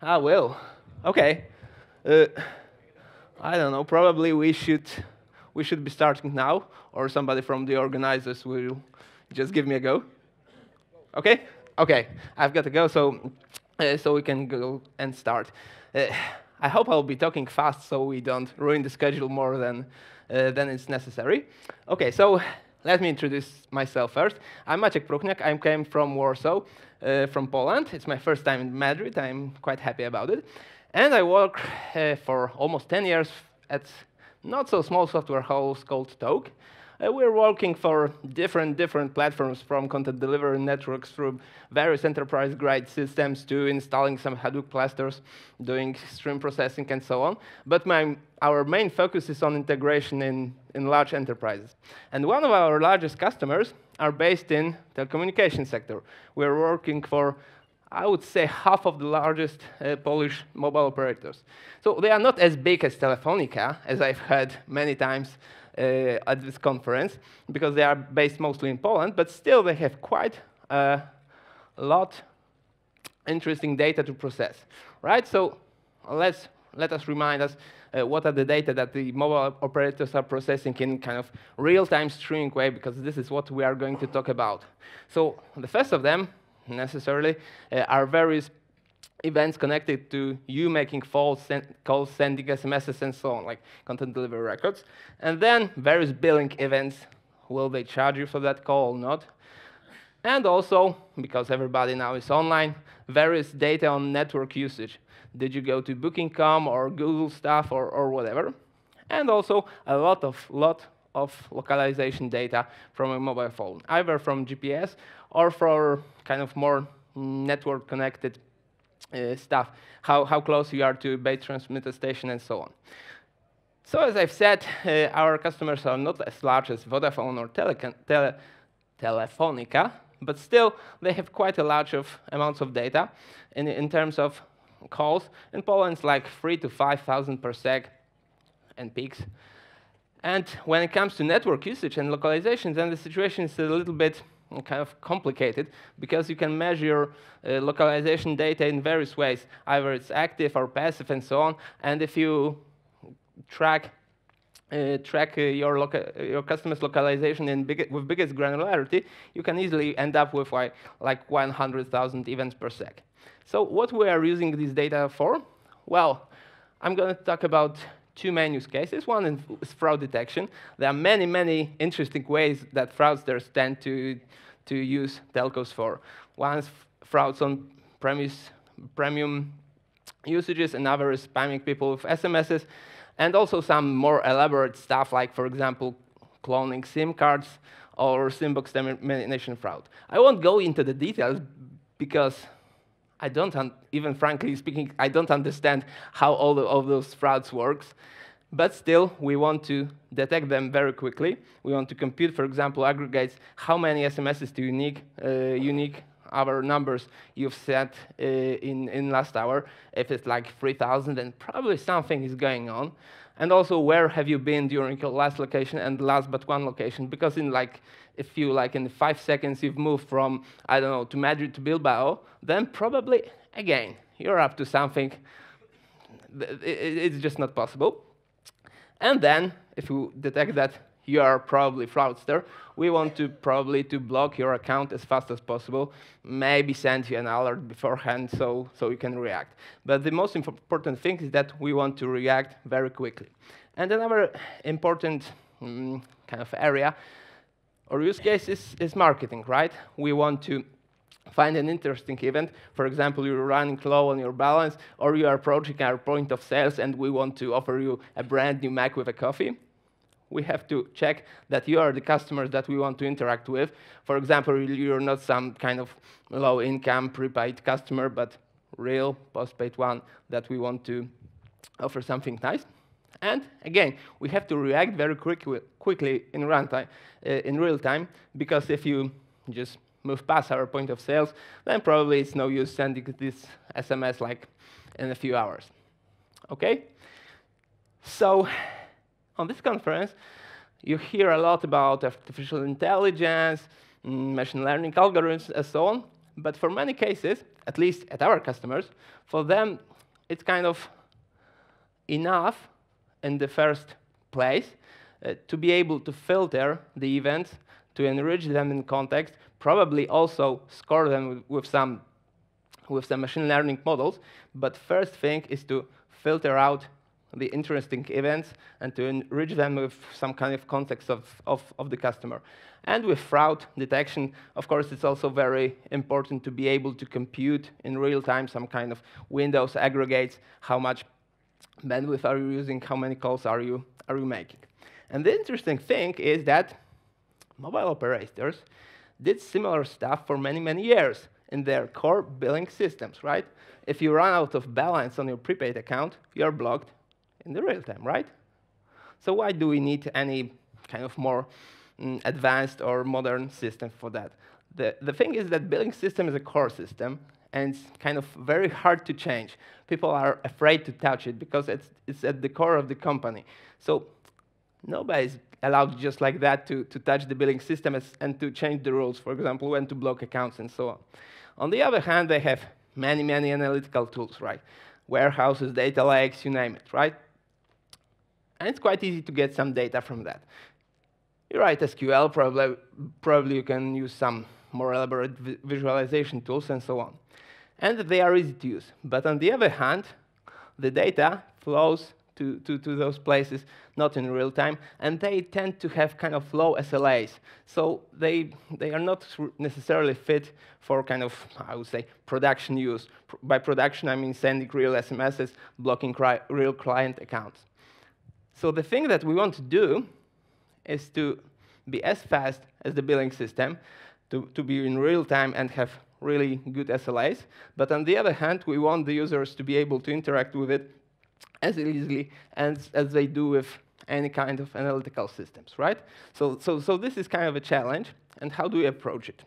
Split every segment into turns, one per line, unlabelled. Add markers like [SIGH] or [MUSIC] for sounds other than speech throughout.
Ah, well, okay. Uh, I don't know. Probably we should we should be starting now, or somebody from the organizers will just give me a go. Okay, okay. I've got to go, so uh, so we can go and start. Uh, I hope I'll be talking fast, so we don't ruin the schedule more than uh, than it's necessary. Okay, so let me introduce myself first. I'm Maciek Próchniak. I came from Warsaw, uh, from Poland. It's my first time in Madrid. I'm quite happy about it. And I work uh, for almost 10 years at not so small software house called TouK. Uh, we're working for different different platforms from content delivery networks through various enterprise-grade systems to installing some Hadoop clusters, doing stream processing, and so on. But my, our main focus is on integration in, in large enterprises. And one of our largest customers are based in the telecommunication sector. We're working for I would say half of the largest uh, Polish mobile operators. So they are not as big as Telefonica, as I've heard many times at this conference, because they are based mostly in Poland, but still they have quite a lot interesting data to process, right? So let's let us remind us uh, what are the data that the mobile operators are processing in kind of real-time streaming way, because this is what we are going to talk about. So the first of them necessarily, uh, are various events connected to you making calls, calls, sending SMSs, and so on, like content delivery records. And then various billing events. Will they charge you for that call or not? And also, because everybody now is online, various data on network usage. Did you go to Booking.com or Google stuff or, or whatever? And also a lot of lot of localization data from a mobile phone, either from GPS or for kind of more mm, network connected uh, stuff, how, how close you are to base transmitter station and so on. So as I've said, uh, our customers are not as large as Vodafone or tele Telefonica, but still they have quite a large of amounts of data in, in terms of calls. In Poland, it's like three to 5,000 per sec and peaks. And when it comes to network usage and localization, then the situation is a little bit kind of complicated because you can measure uh, localization data in various ways. Either it's active or passive and so on. And if you track uh, track uh, your, your customer's localization big with biggest granularity, you can easily end up with like, like 100,000 events per sec. So what we are using this data for? Well, I'm going to talk about two main use cases. One is fraud detection. There are many, many interesting ways that fraudsters tend to, to use telcos for. One is frauds on premise, premium usages, another is spamming people with SMSs, and also some more elaborate stuff like, for example, cloning SIM cards or SIM box termination fraud. I won't go into the details because I don't, even frankly speaking, I don't understand how all of those frauds works. But still, we want to detect them very quickly. We want to compute, for example, aggregates how many SMSs to unique, uh, unique our numbers you've set uh, in, in last hour. If it's like 3,000, then probably something is going on. And also, where have you been during your last location and last but one location? Because in like, if you like in five seconds you've moved from, I don't know, to Madrid to Bilbao, then probably, again, you're up to something. It's just not possible. And then, if you detect that you are probably fraudster, we want to probably to block your account as fast as possible, maybe send you an alert beforehand so, so you can react. But the most important thing is that we want to react very quickly. And another important mm, kind of area or use case is, is marketing, right? We want to find an interesting event. For example, you're running low on your balance, or you are approaching our point of sales and we want to offer you a brand new Mac with a coffee. We have to check that you are the customers that we want to interact with. For example, you're not some kind of low income prepaid customer, but real postpaid one that we want to offer something nice. And again, we have to react very quickly, quickly in runtime, uh, in real time, because if you just move past our point of sales, then probably it's no use sending this SMS like in a few hours. Okay? So on this conference, you hear a lot about artificial intelligence, mm, machine learning algorithms, and so on. but for many cases, at least at our customers, for them, it's kind of enough in the first place uh, to be able to filter the events, to enrich them in context, probably also score them with, some with some machine learning models. But first thing is to filter out the interesting events and to enrich them with some kind of context of, of, of the customer. And with fraud detection, of course, it's also very important to be able to compute in real time some kind of Windows aggregates, how much bandwidth are you using, how many calls are you, are you making. And the interesting thing is that mobile operators did similar stuff for many, many years in their core billing systems, right? If you run out of balance on your prepaid account, you're blocked in the real time, right? So why do we need any kind of more mm, advanced or modern system for that? The, the thing is that billing system is a core system, and it's kind of very hard to change. People are afraid to touch it because it's, it's at the core of the company. So nobody's allowed just like that to, to touch the billing system as, and to change the rules, for example, when to block accounts and so on. On the other hand, they have many, many analytical tools, right? Warehouses, data lakes, you name it, right? And it's quite easy to get some data from that. You write SQL, probably, probably you can use some more elaborate vi visualization tools and so on. And they are easy to use. But on the other hand, the data flows to, to, to those places, not in real time, and they tend to have kind of low SLAs. So they, they are not necessarily fit for kind of, I would say, production use. By production, I mean sending real SMSs, blocking real client accounts. So the thing that we want to do is to be as fast as the billing system, to, to be in real time and have really good SLAs. But on the other hand, we want the users to be able to interact with it as easily as, as they do with any kind of analytical systems, right? So, so, so this is kind of a challenge, and how do we approach it?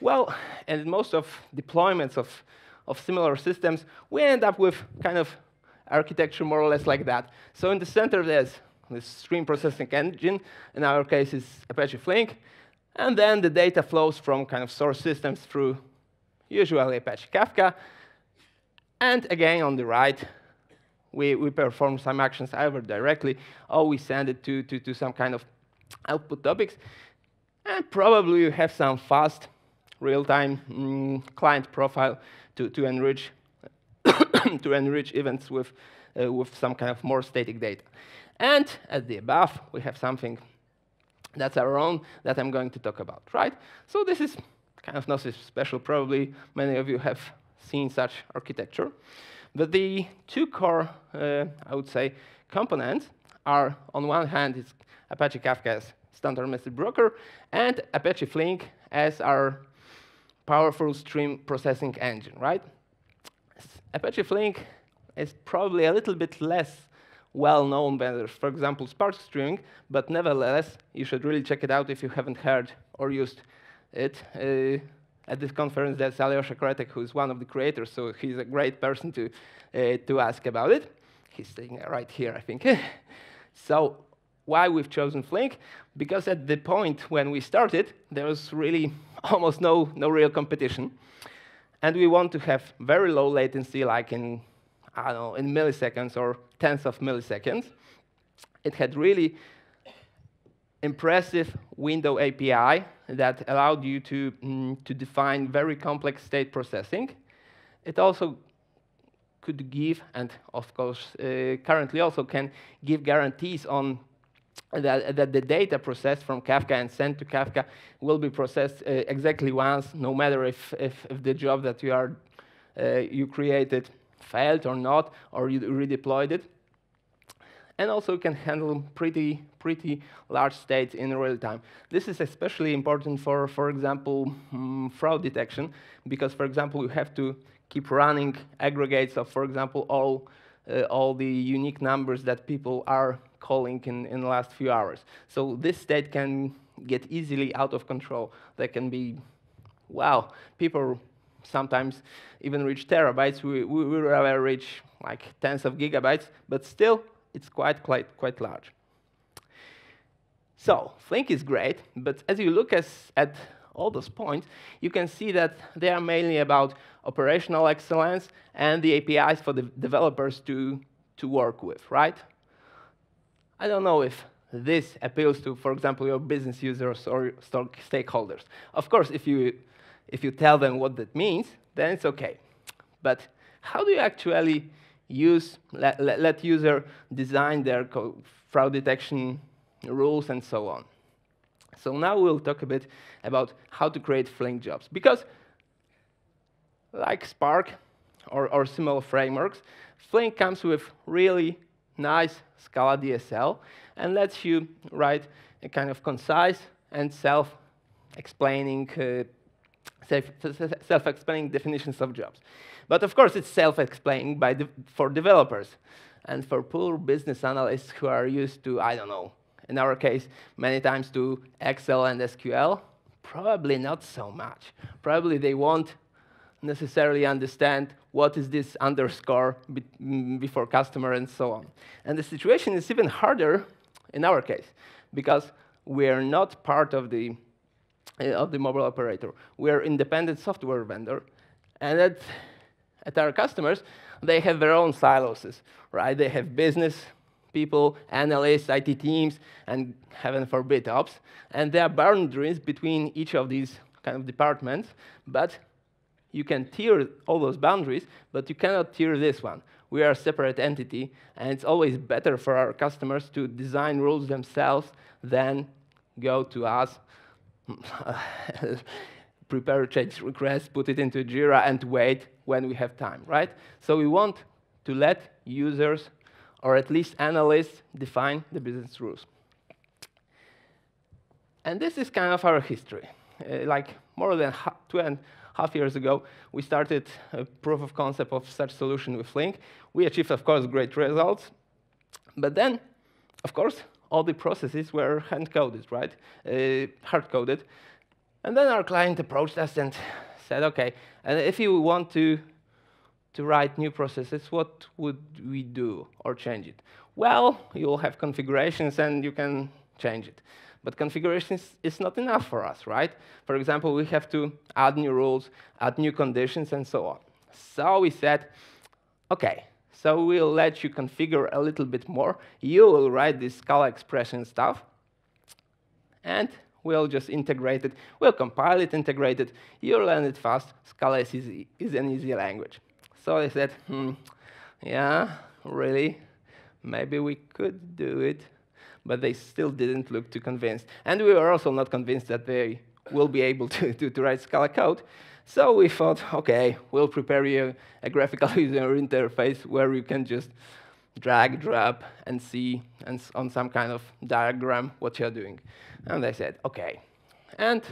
Well, in most of deployments of, of similar systems, we end up with kind of architecture more or less like that. So in the center, there's this stream processing engine. In our case, it's Apache Flink. And then the data flows from kind of source systems through usually Apache Kafka. And again, on the right, we, we perform some actions either directly or we send it to, to, to some kind of output topics. And probably you have some fast real-time mm, client profile to, to enrich [COUGHS] to enrich events with, uh, with some kind of more static data. And at the above, we have something that's our own that I'm going to talk about, right? So this is kind of nothing special. Probably many of you have seen such architecture. But the two core, uh, I would say, components are, on one hand, it's Apache Kafka as standard message broker, and Apache Flink as our powerful stream processing engine, right? Apache Flink is probably a little bit less well-known vendors, for example, Spark Streaming, but nevertheless, you should really check it out if you haven't heard or used it. Uh, at this conference, there's Aljoscha Krettek, who's one of the creators, so he's a great person to, uh, to ask about it. He's sitting right here, I think. [LAUGHS] so why we've chosen Flink? Because at the point when we started, there was really [LAUGHS] almost no, no real competition. And we want to have very low latency, like in, I don't know, in milliseconds or tenths of milliseconds. It had really impressive window API that allowed you to, mm, to define very complex state processing. It also could give, and of course, uh, currently also can give guarantees on that, that, the data processed from Kafka and sent to Kafka will be processed uh, exactly once, no matter if, if, if, the job that you, are, uh, you created failed or not, or you redeployed it and also can handle pretty, pretty large states in real time. This is especially important for, for example, um, fraud detection, because, for example, you have to keep running aggregates of, for example, all, uh, all the unique numbers that people are calling in, in the last few hours. So this state can get easily out of control. There can be, wow, people sometimes even reach terabytes. We, we, we reach like tens of gigabytes, but still it's quite, quite, quite large. So Flink is great, but as you look as, at all those points, you can see that they are mainly about operational excellence and the APIs for the developers to, to work with, right? I don't know if this appeals to, for example, your business users or stakeholders. Of course, if you, if you tell them what that means, then it's okay. But how do you actually use, let, let, let user design their fraud detection rules and so on? So now we'll talk a bit about how to create Flink jobs. Because like Spark or, or similar frameworks, Flink comes with really nice Scala DSL and lets you write a kind of concise and self-explaining uh, self-explaining definitions of jobs. But of course, it's self-explaining de for developers. And for poor business analysts who are used to, I don't know, in our case, many times to Excel and SQL, probably not so much. Probably they won't necessarily understand what is this underscore be mm, before customer and so on. And the situation is even harder in our case because we are not part of the, Eh, of the mobile operator. We are independent software vendor. And at, at our customers, they have their own silos, right? They have business people, analysts, IT teams, and heaven forbid, ops. And there are boundaries between each of these kind of departments, but you can tier all those boundaries, but you cannot tier this one. We are a separate entity, and it's always better for our customers to design rules themselves than go to us, [LAUGHS] prepare a change request, put it into Jira, and wait when we have time, right? So we want to let users, or at least analysts, define the business rules. And this is kind of our history. Uh, like more than two and a half years ago, we started a proof of concept of such solution with Flink. We achieved, of course, great results. But then, of course, all the processes were hand-coded, right? Uh, hard-coded. And then our client approached us and said, OK, and if you want to, to write new processes, what would we do or change it? Well, you'll have configurations and you can change it. But configurations is, not enough for us, right? For example, we have to add new rules, add new conditions, and so on. So we said, OK, so we'll let you configure a little bit more. You will write this Scala expression stuff, and we'll just integrate it. We'll compile it, integrate it. You'll learn it fast. Scala is, easy, is an easy language. So I said, hmm, yeah, really? Maybe we could do it but they still didn't look too convinced. And we were also not convinced that they will be able [LAUGHS] to, to, to write Scala code. So we thought, OK, we'll prepare you a, graphical [LAUGHS] user interface where you can just drag, drop, and see and on some kind of diagram what you're doing. And they said, OK. And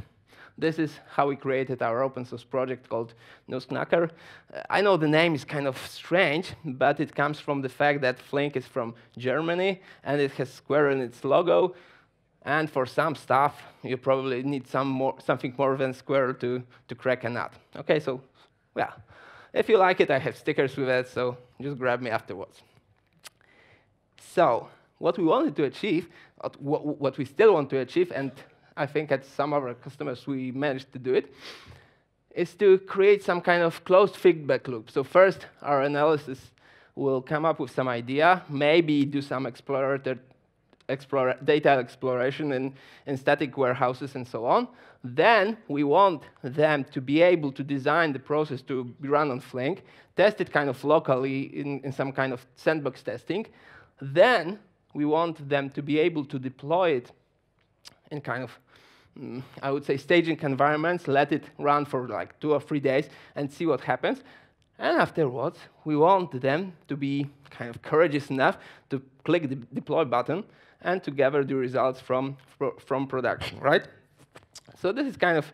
this is how we created our open source project called Nussknacker. Uh, I know the name is kind of strange, but it comes from the fact that Flink is from Germany, and it has Squirrel in its logo. And for some stuff, you probably need some more, something more than Squirrel to, to crack a nut. OK, so, yeah. If you like it, I have stickers with it, so just grab me afterwards. So, what we wanted to achieve, what we still want to achieve, and I think at some of our customers we managed to do it, is to create some kind of closed feedback loop. So first, our analysis will come up with some idea, maybe do some exploratory explore, data exploration in, in static warehouses and so on. Then we want them to be able to design the process to be run on Flink, test it kind of locally in, in some kind of sandbox testing. Then we want them to be able to deploy it in kind of mm, I would say, staging environments, let it run for like two or three days and see what happens. And afterwards, we want them to be kind of courageous enough to click the deploy button and to gather the results from, from production, right? So this is kind of,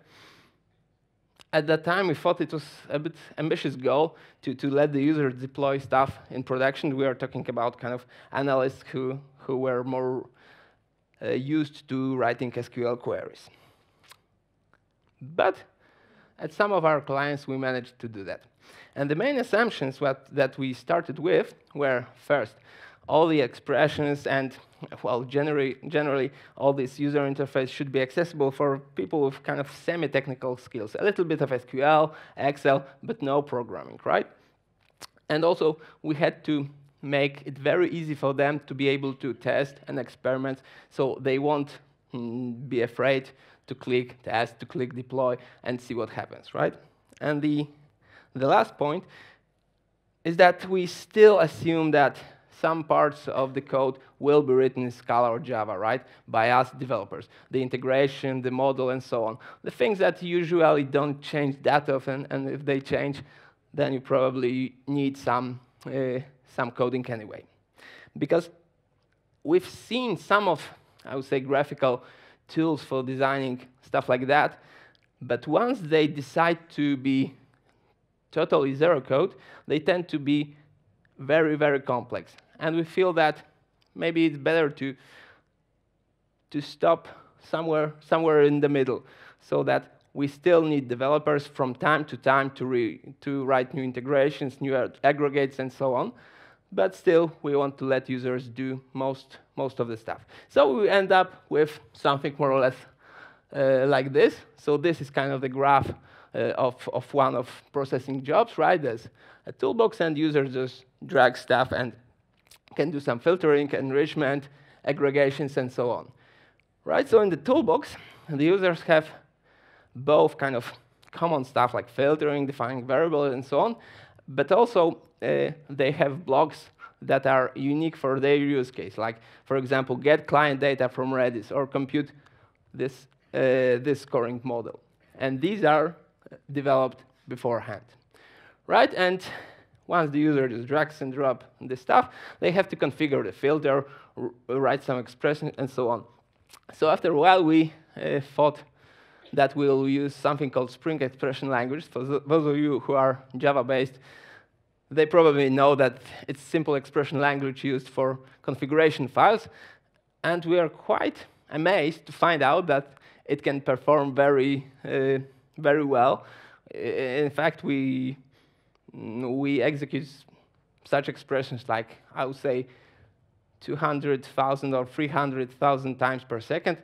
at that time, we thought it was a bit ambitious goal to, to let the user deploy stuff in production. We are talking about kind of analysts who, who were more uh, used to writing SQL queries. But at some of our clients, we managed to do that. And the main assumptions what, that we started with were, first, all the expressions and, well, generally, generally all this user interface should be accessible for people with kind of semi-technical skills. A little bit of SQL, Excel, but no programming, right? And also, we had to make it very easy for them to be able to test and experiment so they won't mm, be afraid to click test, to click deploy, and see what happens, right? And the, the last point is that we still assume that some parts of the code will be written in Scala or Java, right, by us developers. The integration, the model, and so on. The things that usually don't change that often, and if they change, then you probably need some, uh, some coding anyway. Because we've seen some of, I would say, graphical tools for designing stuff like that, but once they decide to be totally zero code, they tend to be very, very complex. And we feel that maybe it's better to, to stop somewhere, somewhere in the middle so that we still need developers from time to time to, re, to write new integrations, new aggregates, and so on. But still, we want to let users do most, most of the stuff. So we end up with something more or less uh, like this. So this is kind of the graph uh, of, of one of processing jobs, right? There's a toolbox, and users just drag stuff and can do some filtering, enrichment, aggregations, and so on. Right? So in the toolbox, the users have both kind of common stuff like filtering, defining variables, and so on, but also uh, they have blocks that are unique for their use case, like, for example, get client data from Redis or compute this, uh, this scoring model. And these are developed beforehand, right? And once the user just drags and drop this stuff, they have to configure the filter, write some expression, and so on. So after a while, we uh, thought that we'll use something called Spring Expression Language. For those of you who are Java-based, they probably know that it's simple expression language used for configuration files. And we are quite amazed to find out that it can perform very, uh, very well. In fact, we, we execute such expressions like, I would say, 200,000 or 300,000 times per second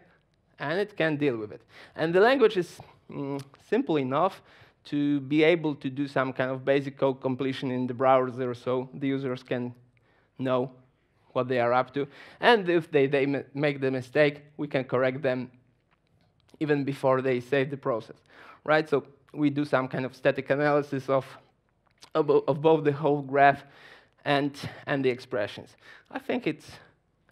and it can deal with it. And the language is mm, simple enough to be able to do some kind of basic code completion in the browser so the users can know what they are up to. And if they, they make the mistake, we can correct them even before they save the process, right? So we do some kind of static analysis of, of, both the whole graph and, and the expressions. I think it's,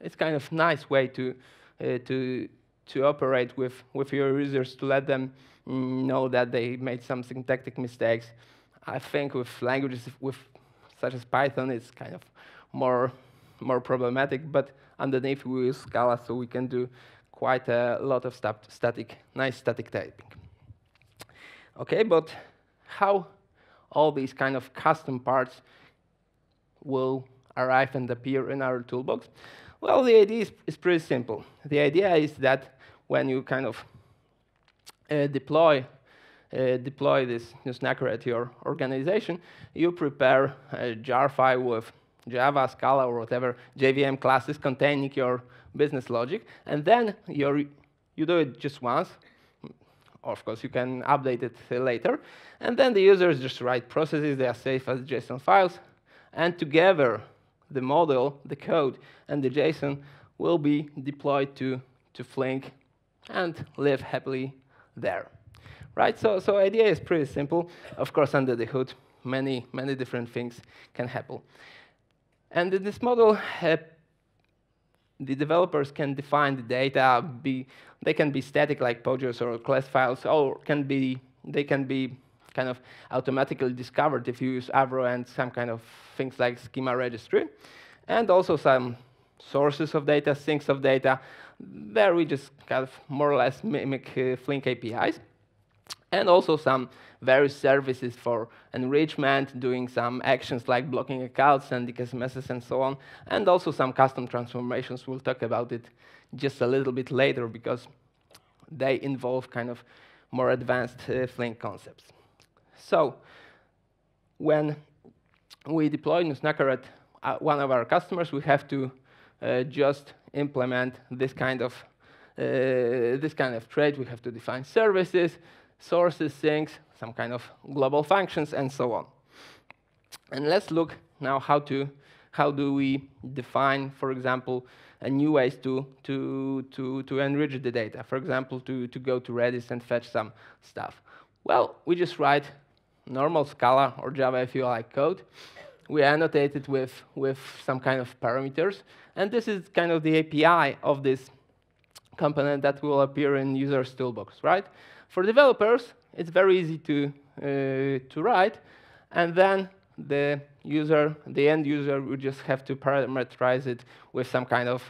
it's kind of nice way to, uh, to, to operate with, with your users to let them know that they made some syntactic mistakes. I think with languages with, such as Python, it's kind of more, more problematic, but underneath we use Scala, so we can do quite a lot of stat static, nice static typing. Okay, but how all these kind of custom parts will arrive and appear in our toolbox? Well, the idea is, is pretty simple. The idea is that when you kind of uh, deploy uh, deploy this, Nussknacker at your organization, you prepare a jar file with Java, Scala, or whatever JVM classes containing your business logic, and then you you do it just once. Of course, you can update it later, and then the users just write processes. They are safe as JSON files, and together, the model, the code, and the JSON will be deployed to to Flink and live happily there. Right? So, so idea is pretty simple. Of course, under the hood, many, many different things can happen. And in this model, uh, the developers can define the data. Be, they can be static like POJOs or class files, or can be, they can be kind of automatically discovered if you use Avro and some kind of things like schema registry. And also some sources of data, sinks of data, there we just kind of more or less mimic uh, Flink APIs. And also some various services for enrichment, doing some actions like blocking accounts, sending SMSs, and so on. And also some custom transformations. We'll talk about it just a little bit later because they involve kind of more advanced uh, Flink concepts. So when we deploy Nussknacker at uh, one of our customers, we have to uh, just implement this kind of uh, this kind of trait. We have to define services, sources, sinks, some kind of global functions, and so on. And let's look now how to how do we define, for example, a new ways to, to, to, to enrich the data. For example, to, to go to Redis and fetch some stuff. Well, we just write normal Scala or Java if you like code. We annotate it with, with some kind of parameters. And this is kind of the API of this component that will appear in user's toolbox, right? For developers, it's very easy to, uh, to write. And then the user, the end user, would just have to parameterize it with some kind of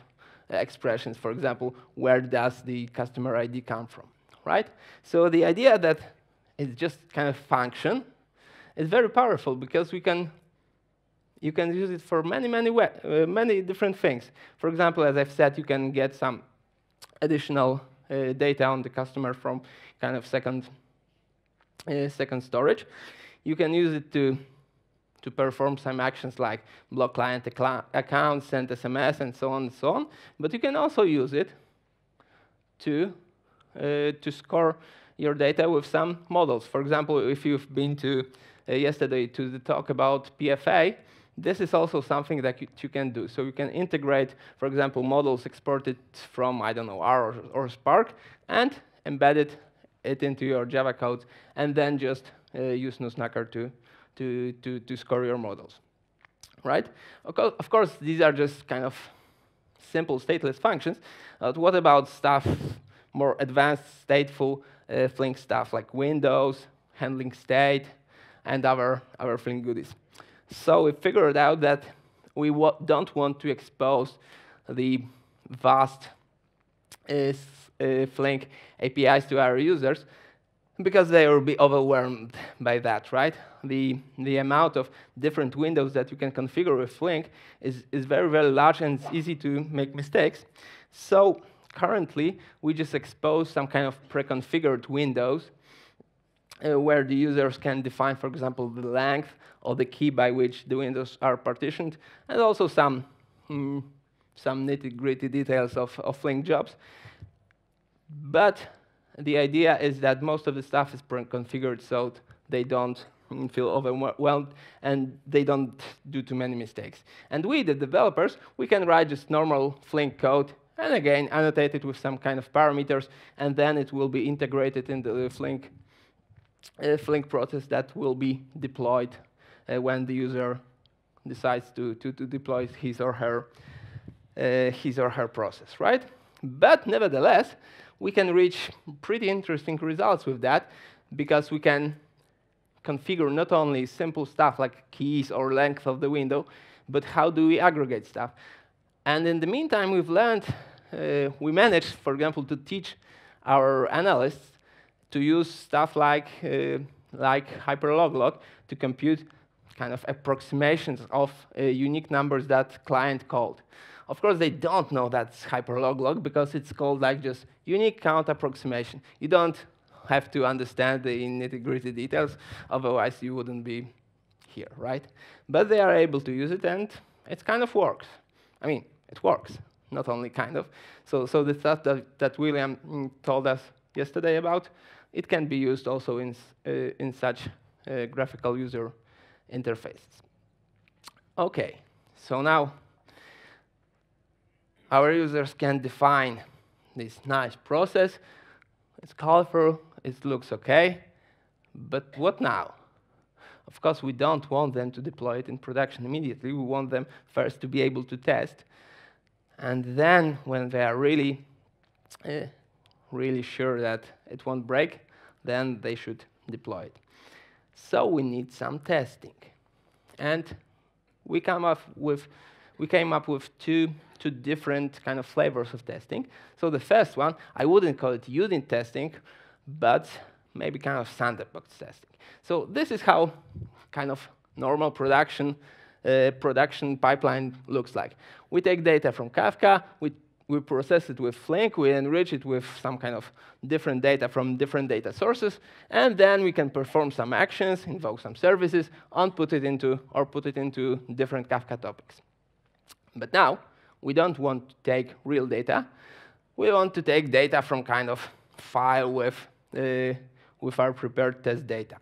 expressions. For example, where does the customer ID come from, right? So the idea that it's just kind of function is very powerful because we can you can use it for many, many, uh, many different things. For example, as I've said, you can get some additional data on the customer from kind of second, uh, second storage. You can use it to to perform some actions like block client accounts, send SMS, and so on and so on. But you can also use it to, uh, to score your data with some models. For example, if you've been to uh, yesterday to the talk about PFA, this is also something that you, can do. So you can integrate, for example, models exported from, I don't know, R or, or Spark, and embed it, it into your Java code, and then just uh, use Nussknacker to, to, to, to score your models, right? Of course, these are just kind of simple stateless functions. But what about stuff, more advanced stateful uh, Flink stuff like Windows, handling state, and other, other Flink goodies? So we figured out that we don't want to expose the vast uh, uh, Flink APIs to our users, because they will be overwhelmed by that, right? The, the amount of different windows that you can configure with Flink is, is very, very large and it's easy to make mistakes. So currently, we just expose some kind of pre-configured windows uh, where the users can define, for example, the length or the key by which the windows are partitioned, and also some, mm, some nitty-gritty details of, of Flink jobs. But the idea is that most of the stuff is pre-configured so they don't feel overwhelmed and they don't do too many mistakes. And we, the developers, we can write just normal Flink code and again annotate it with some kind of parameters and then it will be integrated into the Flink, uh, Flink process that will be deployed uh, when the user decides to, to, to deploy his or her uh, his or her process, right? But nevertheless, we can reach pretty interesting results with that because we can configure not only simple stuff like keys or length of the window, but how do we aggregate stuff. And in the meantime, we've learned, uh, we managed, for example, to teach our analysts to use stuff like, uh, like hyperloglog to compute kind of approximations of uh, unique numbers that client called. Of course, they don't know that's hyperloglog because it's called like just unique count approximation. You don't have to understand the nitty-gritty details, otherwise you wouldn't be here, right? But they are able to use it, and it kind of works. I mean, it works, not only kind of. So, so the stuff that, that William mm, told us yesterday about, it can be used also in, uh, in such uh, graphical user interfaces. Okay, so now our users can define this nice process. It's colorful, it looks okay, but what now? Of course, we don't want them to deploy it in production immediately. We want them first to be able to test. And then, when they are really, uh, really sure that it won't break, then they should deploy it. So we need some testing. And we come up with, we came up with two two different kind of flavors of testing. So the first one, I wouldn't call it unit testing, but maybe kind of sandbox testing. So this is how kind of normal production uh, production pipeline looks like. We take data from Kafka, we we process it with Flink, we enrich it with some kind of different data from different data sources, and then we can perform some actions, invoke some services, and put it into, or put it into different Kafka topics. But now, we don't want to take real data. We want to take data from kind of file with, uh, with our prepared test data.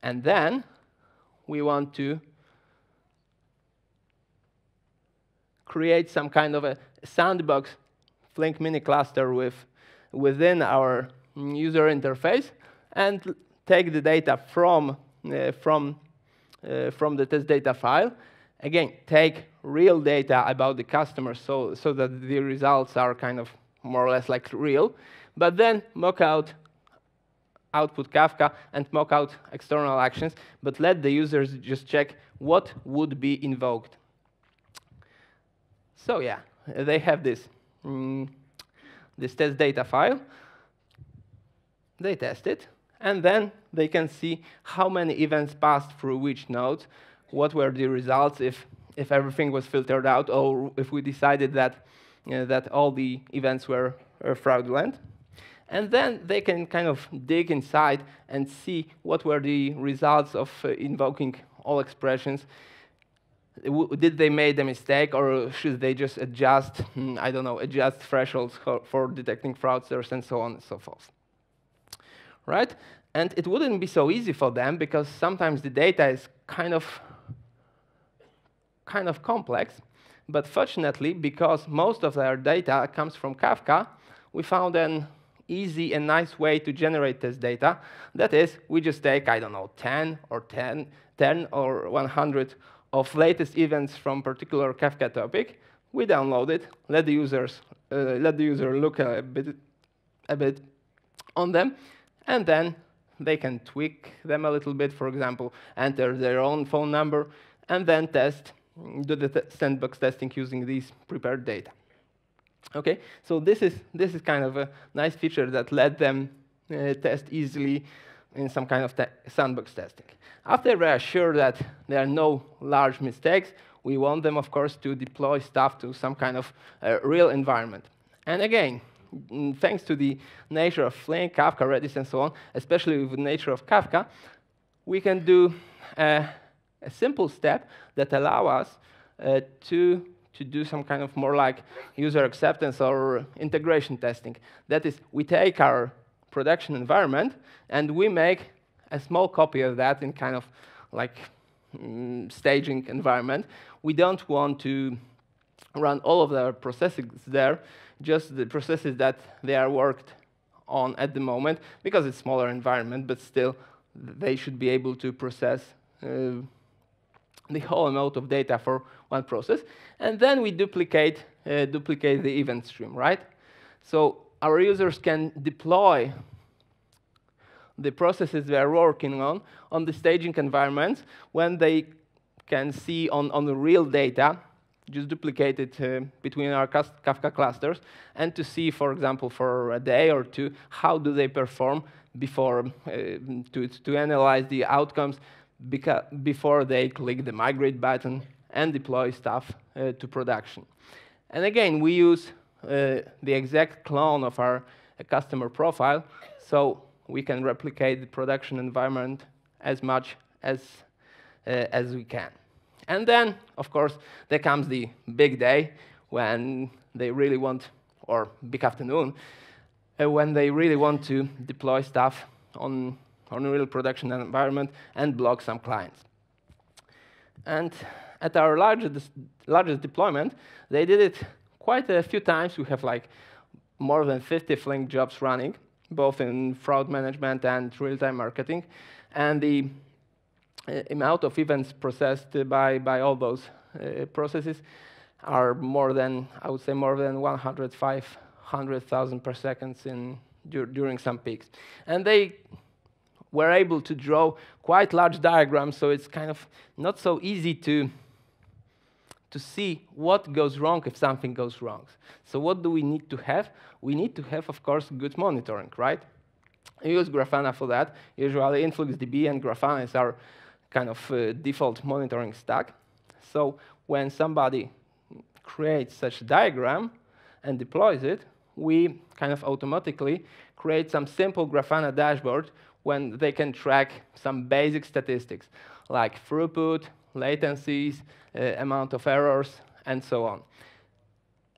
And then we want to create some kind of a sandbox Flink mini cluster with, within our user interface and take the data from, uh, from, uh, from the test data file. Again, take real data about the customer so, so that the results are kind of more or less like real, but then mock out output Kafka and mock out external actions, but let the users just check what would be invoked. So yeah, they have this, mm, this test data file. They test it, and then they can see how many events passed through which node, what were the results if, if everything was filtered out, or if we decided that, you know, that all the events were, were fraudulent. And then they can kind of dig inside and see what were the results of uh, invoking all expressions did they made a mistake or should they just adjust, hmm, I don't know, adjust thresholds for, detecting fraudsters and so on and so forth. Right? And it wouldn't be so easy for them because sometimes the data is kind of, kind of complex. But fortunately, because most of their data comes from Kafka, we found an easy and nice way to generate this data. That is, we just take, I don't know, 10 or 10, 10 or 100 of latest events from particular Kafka topic. We download it, let the users uh, let the user look a bit a bit on them, and then they can tweak them a little bit. For example, enter their own phone number, and then test do the sandbox testing using these prepared data. Okay, so this is this is kind of a nice feature that let them uh, test easily in some kind of sandbox testing. After we are sure that there are no large mistakes, we want them, of course, to deploy stuff to some kind of uh, real environment. And again, mm, thanks to the nature of Flink, Kafka, Redis, and so on, especially with the nature of Kafka, we can do uh, a simple step that allow us uh, to to do some kind of more like user acceptance or integration testing. That is, we take our production environment, and we make a small copy of that in kind of like mm, staging environment. We don't want to run all of the processes there, just the processes that they are worked on at the moment, because it's smaller environment, but still they should be able to process uh, the whole amount of data for one process. And then we duplicate, uh, duplicate the event stream, right? So our users can deploy the processes they are working on on the staging environment when they can see on, on the real data, just duplicate it uh, between our Kafka clusters, and to see, for example, for a day or two, how do they perform before uh, to, to analyze the outcomes before they click the migrate button and deploy stuff uh, to production. And again, we use the exact clone of our uh, customer profile, so we can replicate the production environment as much as, uh, as we can. And then, of course, there comes the big day when they really want, or big afternoon, uh, when they really want to deploy stuff on, on a real production environment and block some clients. And at our largest, largest deployment, they did it quite a few times. We have like more than 50 Flink jobs running, both in fraud management and real-time marketing. And the uh, amount of events processed by, by all those uh, processes are more than, I would say, more than 105,000 per second in, dur during some peaks. And they were able to draw quite large diagrams, so it's kind of not so easy to to see what goes wrong if something goes wrong. So what do we need to have? We need to have, of course, good monitoring, right? I use Grafana for that. Usually InfluxDB and Grafana is our kind of uh, default monitoring stack. So when somebody creates such a diagram, and deploys it, we kind of automatically create some simple Grafana dashboard when they can track some basic statistics like throughput, latencies, uh, amount of errors, and so on.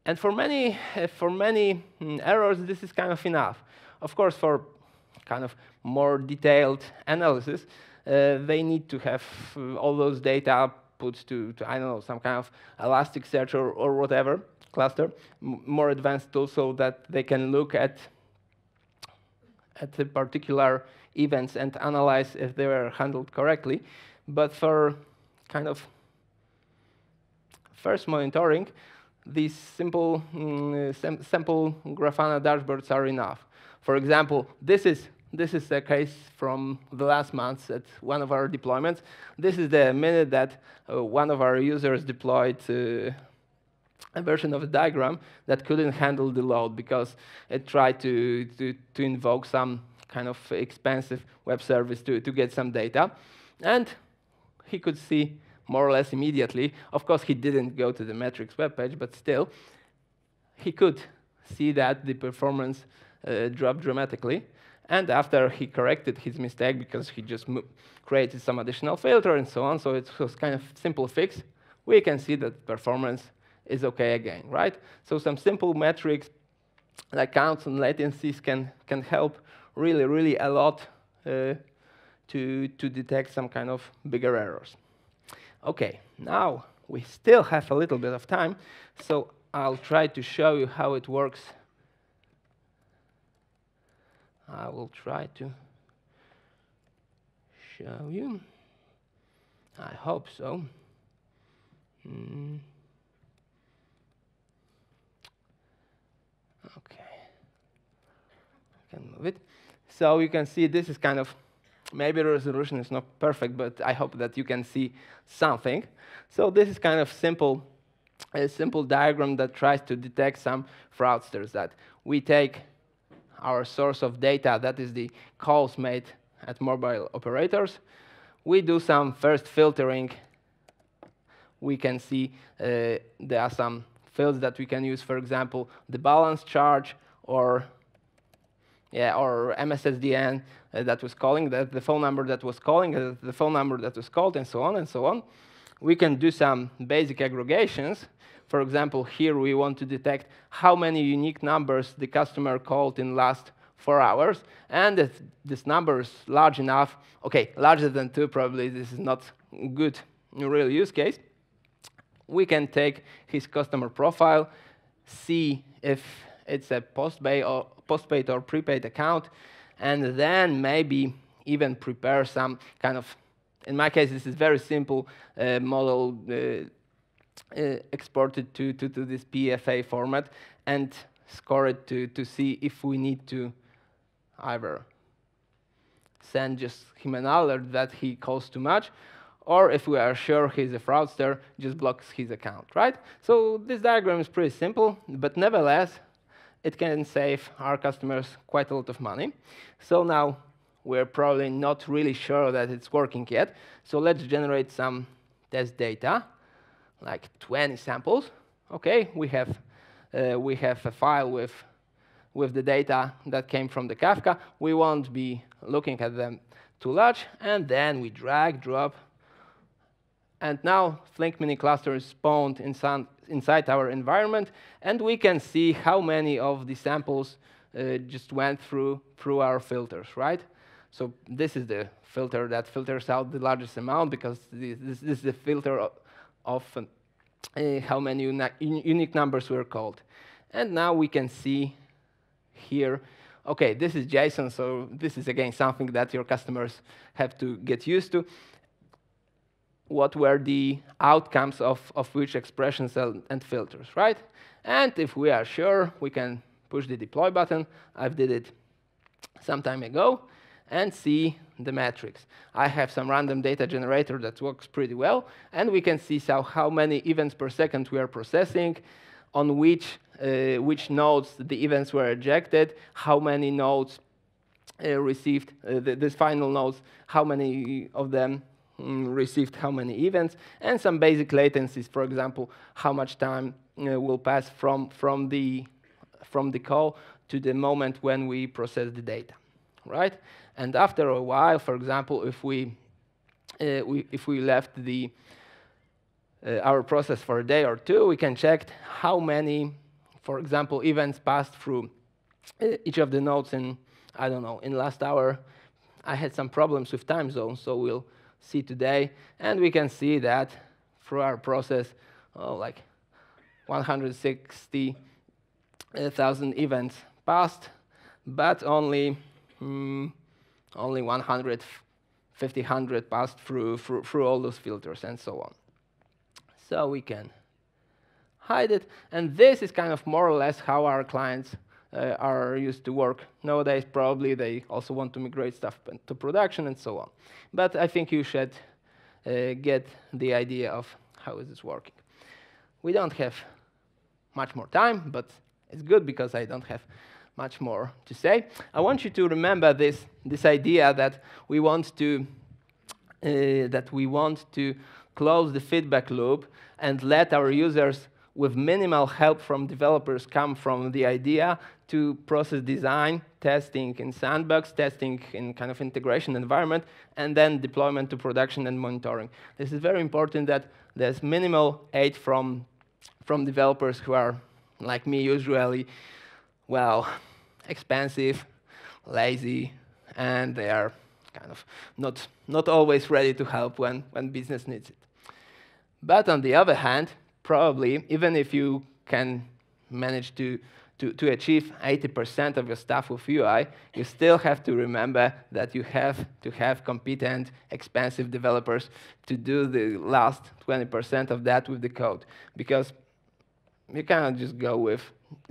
And for many, uh, for many mm, errors, this is kind of enough. Of course, for kind of more detailed analysis, uh, they need to have uh, all those data put to, to, I don't know, some kind of Elasticsearch or, or whatever cluster, more advanced tools so that they can look at, at the particular events and analyze if they were handled correctly. But for kind of first monitoring, these simple, mm, simple Grafana dashboards are enough. For example, this is this is a case from the last month at one of our deployments. This is the minute that uh, one of our users deployed uh, a version of a diagram that couldn't handle the load because it tried to, to, to invoke some kind of expensive web service to, to get some data. And he could see more or less immediately. Of course, he didn't go to the metrics webpage, but still, he could see that the performance uh, dropped dramatically. And after he corrected his mistake because he just created some additional filter and so on, so it was kind of simple fix, we can see that performance is okay again, right? So some simple metrics like counts and latencies can, can help really, really a lot uh, to, to detect some kind of bigger errors. Okay, now we still have a little bit of time, so I'll try to show you how it works. I will try to show you. I hope so. Mm. Okay. I can move it. So you can see this is kind of maybe the resolution is not perfect, but I hope that you can see something. So this is kind of simple, a simple diagram that tries to detect some fraudsters that we take our source of data, that is the calls made at mobile operators. We do some first filtering. We can see uh, there are some fields that we can use, for example, the balance charge or yeah, or MSISDN uh, that was calling, the, the phone number that was calling, uh, the phone number that was called, and so on and so on. We can do some basic aggregations. For example, here we want to detect how many unique numbers the customer called in last four hours. And if this number is large enough, okay, larger than two, probably this is not good real use case. We can take his customer profile, see if it's a postpaid or, postpaid or prepaid account, and then maybe even prepare some kind of, in my case, this is very simple uh, model uh, uh, exported to, to, to, this PFA format and score it to, to see if we need to either send just him an alert that he calls too much, or if we are sure he's a fraudster, just blocks his account, right? So this diagram is pretty simple, but nevertheless, it can save our customers quite a lot of money. So now we're probably not really sure that it's working yet. So let's generate some test data, like 20 samples. Okay, we have, uh, we have a file with, with the data that came from the Kafka. We won't be looking at them too large, and then we drag, drop, and now Flink mini cluster is spawned inside, our environment, and we can see how many of the samples uh, just went through, through our filters, right? So this is the filter that filters out the largest amount because this, this, this is the filter of, of uh, how many uni unique numbers were called. And now we can see here, okay, this is JSON, so this is again something that your customers have to get used to what were the outcomes of, of which expressions and filters, right? And if we are sure, we can push the deploy button. I've did it some time ago and see the metrics. I have some random data generator that works pretty well, and we can see so how many events per second we are processing, on which, uh, which nodes the events were ejected, how many nodes uh, received, uh, the, final nodes, how many of them received how many events, and some basic latencies, for example, how much time uh, will pass from, from the from the call to the moment when we process the data, right? And after a while, for example, if we, uh, we if we left the uh, our process for a day or two, we can check how many, for example, events passed through uh, each of the nodes in, I don't know, in last hour. I had some problems with time zones, so we'll see today. And we can see that through our process, oh, like 160,000 events passed, but only, mm, only 100, 50, 100 passed through, through, through all those filters and so on so we can hide it. And this is kind of more or less how our clients uh, are used to work. Nowadays, probably they also want to migrate stuff to production and so on. But I think you should uh, get the idea of how is this working. We don't have much more time, but it's good because I don't have much more to say. I want you to remember this, this idea that we want to uh, that we want to close the feedback loop and let our users with minimal help from developers come from the idea to process design, testing in sandbox, testing in kind of integration environment, and then deployment to production and monitoring. This is very important that there's minimal aid from, from developers who are, like me, usually, well, expensive, lazy, and they are kind of not, not always ready to help when, when business needs it. But on the other hand, probably, even if you can manage to, to, to achieve 80% of your stuff with UI, you still have to remember that you have to have competent, expensive developers to do the last 20% of that with the code. Because you cannot just go with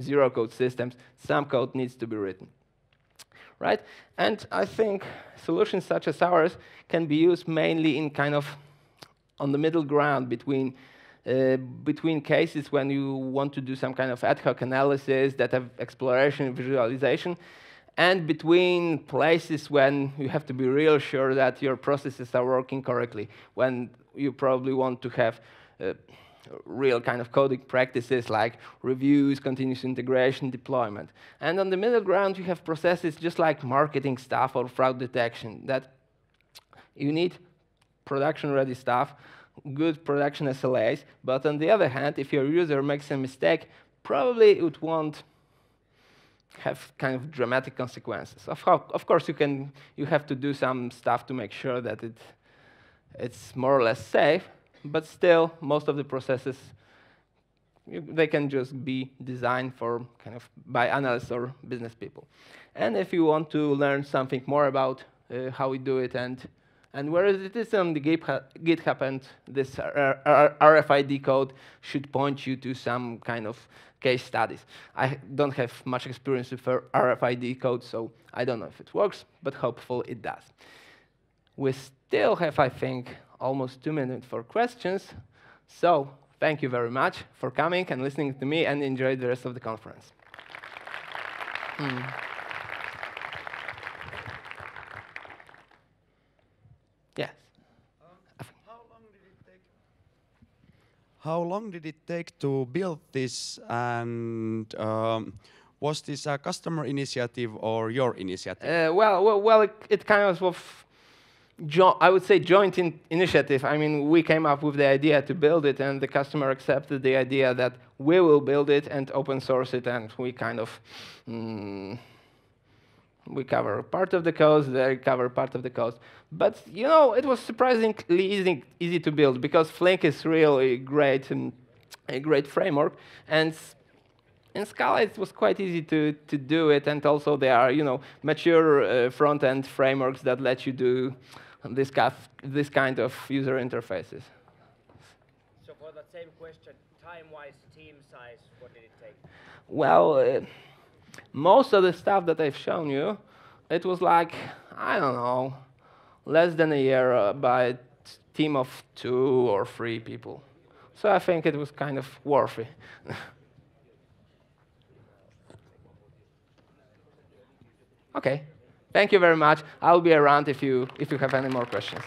zero code systems. Some code needs to be written. Right? And I think solutions such as ours can be used mainly in kind of on the middle ground between uh, between cases when you want to do some kind of ad hoc analysis, data exploration, visualization, and between places when you have to be real sure that your processes are working correctly, when you probably want to have uh, real kind of coding practices like reviews, continuous integration, deployment. And on the middle ground, you have processes just like marketing stuff or fraud detection that you need production-ready stuff, good production SLAs, but on the other hand, if your user makes a mistake, probably it won't have kind of dramatic consequences. Of, of course, you, can, you have to do some stuff to make sure that it, it's more or less safe, but still, most of the processes, you, they can just be designed for kind of by analysts or business people. And if you want to learn something more about uh, how we do it and and whereas it is on the GitHub and this RFID code should point you to some kind of case studies. I don't have much experience with RFID code, so I don't know if it works, but hopefully it does. We still have, I think, almost two minutes for questions. So thank you very much for coming and listening to me, and enjoy the rest of the conference. Hmm.
How long did it take to build this and um, was this a customer initiative or your initiative?
Uh, well, well, well, it, kind of was, I would say, joint in initiative. I mean, we came up with the idea to build it, and the customer accepted the idea that we will build it and open source it, and we kind of mm, we cover part of the coast, they cover part of the coast. But you know, it was surprisingly easy, easy to build because Flink is really great and a great framework, and in Scala it was quite easy to, to do it, and also there are you know mature uh, front-end frameworks that let you do this, this kind of user interfaces.
So for that same question, time-wise, team size, what did it take?
Well. Uh, most of the stuff that I've shown you, it was like, I don't know, less than a year uh, by a team of two or three people. So I think it was kind of worthy. [LAUGHS] okay. Thank you very much. I'll be around if you, if you have any more questions.